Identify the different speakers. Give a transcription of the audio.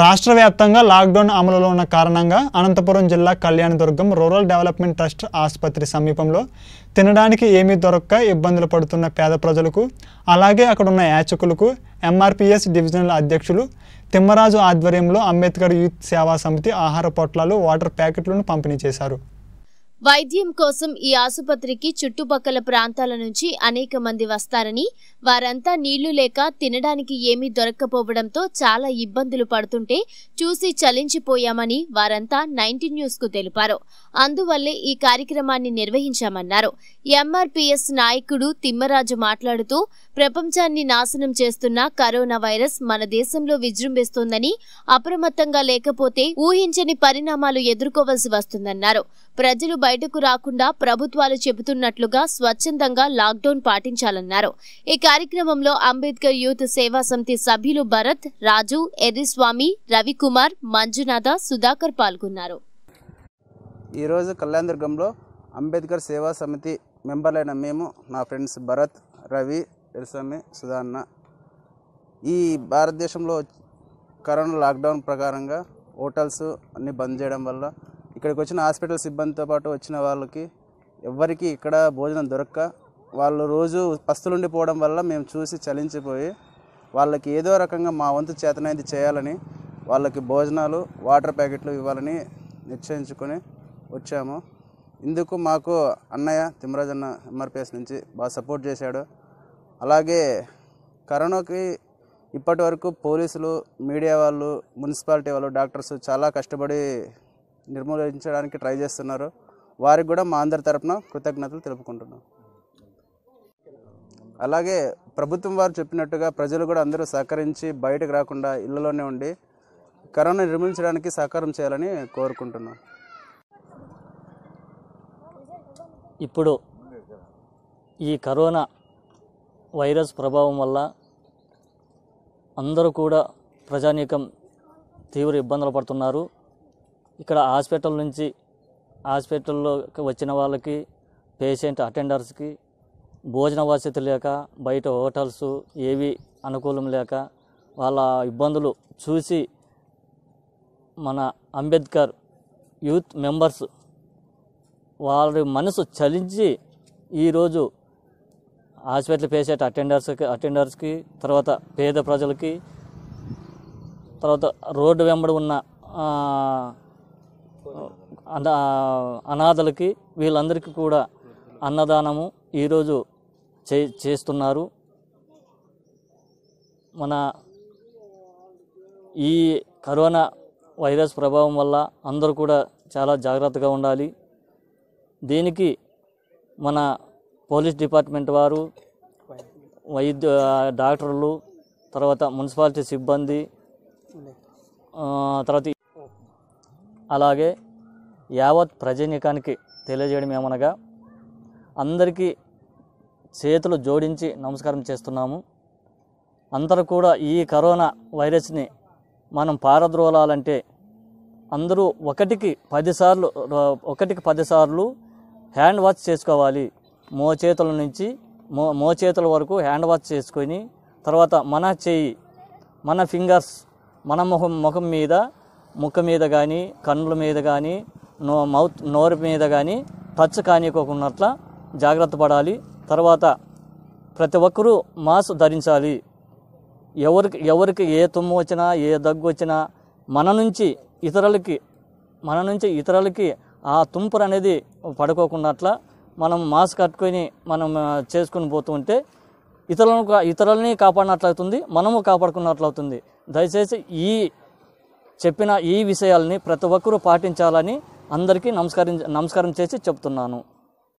Speaker 1: రాష్ట్ర వ్యాప్తంగా లాక్డౌన్ అమలులో ఉన్న కారణంగా అనంతపురం జిల్లా కళ్యాణదుర్గం రూరల్ డెవలప్మెంట్ ట్రస్ట్ ఆసుపత్రి సమీపంలో తినడానికి ఏమీ దొరక్క ఇబ్బందులు పడుతున్న పేద ప్రజలకు అలాగే అక్కడున్న యాచకులకు ఎంఆర్పిఎస్ డివిజనల్ అధ్యక్షులు తిమ్మరాజు ఆధ్వర్యంలో అంబేద్కర్ యూత్ సేవా సమితి ఆహార పొట్లాలు వాటర్ ప్యాకెట్లను పంపిణీ చేశారు.
Speaker 2: వైద్యం కోసం ఈ ఆసుపత్రికి చుట్టుపక్కల ప్రాంతాల నుంచి అనేక మంది వస్తారని వారంతా నీళ్ళు లేక తినడానికి ఏమీ దొరక్కపోవడంతో చాలా ఇబ్బందులు పడుతుంటే చూసి చలించిపోయామని వారంతా నైన్టీ న్యూస్కు తెలిపారు. అందువల్లే ఈ కార్యక్రమాన్ని నిర్వహించామన్నారు. ఎంఆర్పీఎస్ నాయకుడు తిమ్మరాజు మాట్లాడుతూ ప్రపంచాన్ని నాశనం చేస్తున్న కరోనా వైరస్ మన దేశంలో విజృంభిస్తోందని అప్రమత్తంగా లేకపోతే ఊహించని పరిణామాలు ఎదుర్కోవలసి వస్తుందన్నారు. ప్రజలు బయటకు రాకుండా ప్రభుత్వాలు చెబుతున్నట్లుగా స్వచ్ఛందంగా లాక్డౌన్ పాటించాలన్నారు. ఈ కార్యక్రమంలో అంబేద్కర్ యూత్ సేవా సమితి సభ్యులు భరత్ రాజు ఎర్రిస్వామి రవికుమార్ మంజునాథ సుధాకర్ పాల్గొన్నారు.
Speaker 3: ఈరోజు కళ్యాణదుర్గంలో అంబేద్కర్ సేవా సమితి మెంబర్లైన మేము నా ఫ్రెండ్స్ భరత్ రవి ఎరిస్వామి సుధాన్న ఈ భారతదేశంలో కరోనా లాక్డౌన్ ప్రకారంగా హోటల్స్ అన్నీ బంద్ చేయడం వల్ల ఇక్కడికి వచ్చిన హాస్పిటల్ సిబ్బందితో పాటు వచ్చిన వాళ్ళకి ఎవ్వరికి ఇక్కడ భోజనం దొరక్క. వాళ్ళు రోజు పస్తులుండిపోవడం వల్ల మేము చూసి చలించిపోయి వాళ్ళకి ఏదో రకంగా మా వంతు చేతనైతే చేయాలని వాళ్ళకి భోజనాలు వాటర్ ప్యాకెట్లు ఇవ్వాలని నిశ్చయించుకొని వచ్చాము. ఇందుకు మాకు అన్నయ్య తిమ్మరాజన్న ఎంఆర్పిఎస్ నుంచి బాగా సపోర్ట్ చేశాడు. అలాగే కరోనాకి ఇప్పటి వరకు పోలీసులు మీడియా వాళ్ళు మున్సిపాలిటీ వాళ్ళు డాక్టర్స్ చాలా కష్టపడి నిర్మూలించడానికి ట్రై చేస్తున్నారు. వారికి కూడా మా అందరి తరపున కృతజ్ఞతలు తెలుపుకుంటున్నాం. అలాగే ప్రభుత్వం వారు చెప్పినట్టుగా ప్రజలు కూడా అందరూ సహకరించి బయటకు రాకుండా ఇళ్ళలోనే ఉండి కరోనా నిర్మూలించడానికి సహకారం చేయాలని కోరుకుంటున్నాం.
Speaker 4: ఇప్పుడు ఈ కరోనా వైరస్ ప్రభావం వల్ల అందరూ కూడా ప్రజానీకం తీవ్ర ఇబ్బందులు పడుతున్నారు. ఇక్కడ హాస్పిటల్ నుంచి హాస్పిటల్లో వచ్చిన వాళ్ళకి పేషెంట్ అటెండర్స్కి భోజన వసతి లేక బయట హోటల్స్ ఏవి అనుకూలం లేక వాళ్ళ ఇబ్బందులు చూసి మన అంబేద్కర్ యూత్ మెంబర్స్ వారి మనసు చలించి ఈరోజు హాస్పిటల్ పేషెంట్ అటెండర్స్కి అటెండర్స్కి తర్వాత పేద ప్రజలకి తర్వాత రోడ్డు వెంబడి ఉన్న అనాథలకి వీళ్ళందరికీ కూడా అన్నదానము ఈరోజు చే చేస్తున్నారు. మన ఈ కరోనా వైరస్ ప్రభావం వల్ల అందరూ కూడా చాలా జాగ్రత్తగా ఉండాలి. దీనికి మన పోలీస్ డిపార్ట్మెంట్ వారు వైద్య డాక్టర్లు తర్వాత మున్సిపాలిటీ సిబ్బంది తర్వాత అలాగే యావత్ ప్రజానీకానికి తెలియజేయడం ఏమనగా అందరికీ చేతులు జోడించి నమస్కారం చేస్తున్నాము. అందరూ కూడా ఈ కరోనా వైరస్ని మనం పారద్రోలాలంటే అందరూ ఒకటికి పదిసార్లు ఒకటికి పదిసార్లు హ్యాండ్ వాష్ చేసుకోవాలి. మోచేతుల నుంచి మో మోచేతుల వరకు హ్యాండ్ వాష్ చేసుకొని తర్వాత మన చేయి మన ఫింగర్స్ మన ముఖం ముఖం మీద ముక్క మీద కానీ కన్నుల మీద కానీ నో మౌత్ నోరు మీద కానీ టచ్ కానికోకున్నట్ల జాగ్రత్త పడాలి. తర్వాత ప్రతి ఒక్కరూ మాస్క్ ధరించాలి. ఎవరికి ఎవరికి ఏ తుమ్ము వచ్చినా ఏ దగ్గు వచ్చినా మన నుంచి ఇతరులకి మన నుంచి ఇతరులకి ఆ తుంపరు అనేది పడుకోకున్నట్ల మనం మాస్క్ కట్టుకొని మనం చేసుకుని పోతూ ఉంటే ఇతరులను ఇతరులని కాపాడినట్లవుతుంది మనము కాపాడుకున్నట్లవుతుంది. దయచేసి ఈ చెప్పిన ఈ విషయాల్ని ప్రతి ఒక్కరూ పాటించాలని అందరికీ నమస్కరి నమస్కారం చేసి చెప్తున్నాను.